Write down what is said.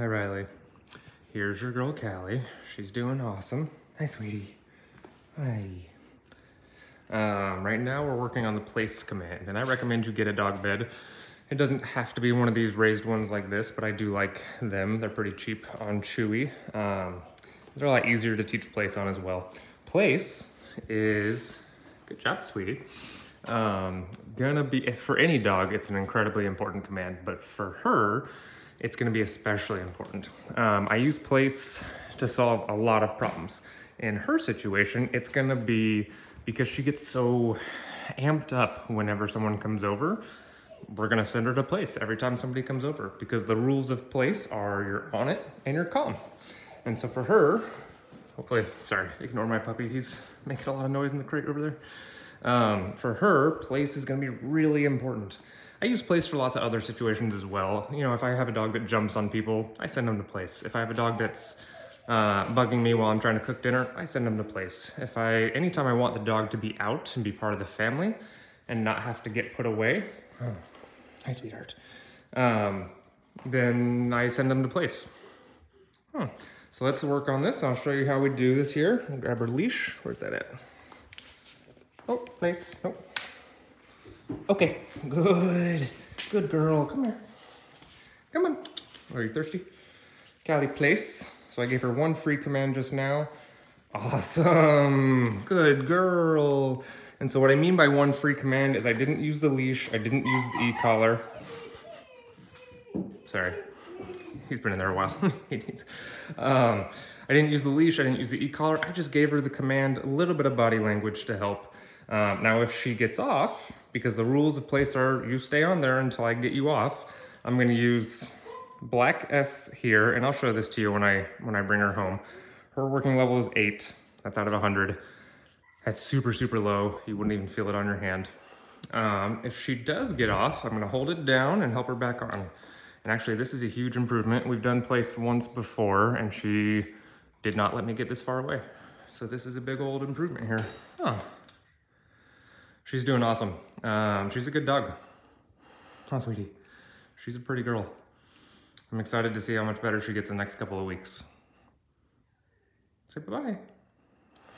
Hi, Riley. Here's your girl, Callie. She's doing awesome. Hi, sweetie. Hi. Um, right now, we're working on the place command, and I recommend you get a dog bed. It doesn't have to be one of these raised ones like this, but I do like them. They're pretty cheap on Chewy. Um, they're a lot easier to teach place on as well. Place is, good job, sweetie. Um, gonna be, for any dog, it's an incredibly important command, but for her, it's gonna be especially important. Um, I use place to solve a lot of problems. In her situation, it's gonna be because she gets so amped up whenever someone comes over, we're gonna send her to place every time somebody comes over because the rules of place are you're on it and you're calm. And so for her, hopefully, sorry, ignore my puppy. He's making a lot of noise in the crate over there. Um, for her, place is gonna be really important. I use place for lots of other situations as well. You know, if I have a dog that jumps on people, I send them to place. If I have a dog that's uh, bugging me while I'm trying to cook dinner, I send them to place. If I, anytime I want the dog to be out and be part of the family and not have to get put away, oh, hi sweetheart, um, then I send them to place. Huh. So let's work on this. I'll show you how we do this here. I'll grab her leash. Where's that at? Oh, nice. Oh. Okay, good. Good girl. Come here. Come on. Are you thirsty? Callie, place. So I gave her one free command just now. Awesome. Good girl. And so what I mean by one free command is I didn't use the leash. I didn't use the e-collar. Sorry. He's been in there a while. He um, I didn't use the leash. I didn't use the e-collar. I just gave her the command, a little bit of body language to help. Um, now, if she gets off, because the rules of place are you stay on there until I get you off, I'm to use black S here, and I'll show this to you when I when I bring her home. Her working level is eight. That's out of 100. That's super, super low. You wouldn't even feel it on your hand. Um, if she does get off, I'm gonna hold it down and help her back on. And actually, this is a huge improvement. We've done place once before, and she did not let me get this far away. So this is a big old improvement here. Oh. She's doing awesome. Um, she's a good dog. Huh, sweetie. She's a pretty girl. I'm excited to see how much better she gets in the next couple of weeks. Say bye-bye.